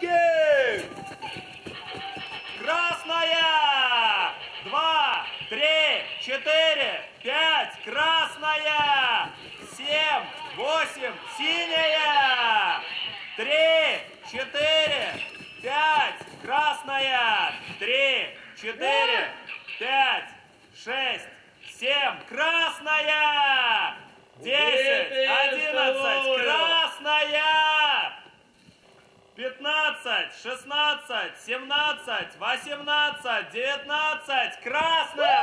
Девочки! Красная! Два, три, четыре, пять, красная! Семь, восемь, синяя! Три, четыре, пять, красная! Три, четыре, пять, шесть, семь, красная! 15, 16, 17, 18, 19, красная!